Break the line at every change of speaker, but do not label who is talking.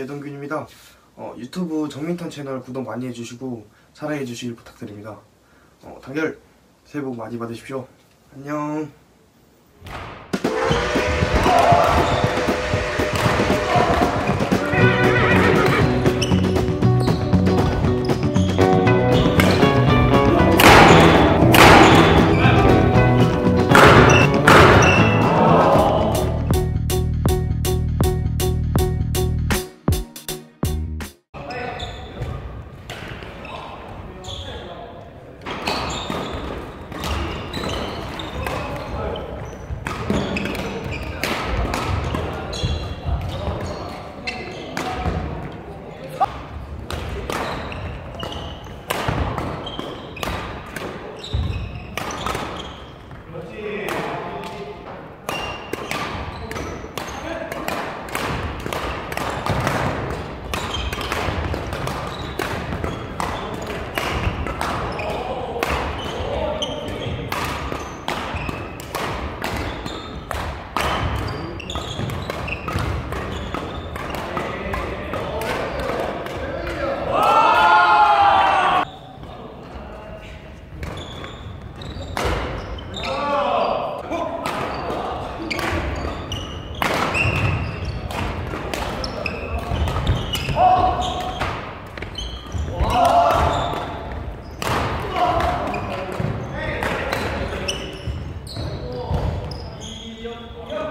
예동균입니다. 어, 유튜브 정민턴 채널 구독 많이 해주시고 사랑해 주시길 부탁드립니다. 어, 단결 새해 복 많이 받으십시오. 안녕. Yeah.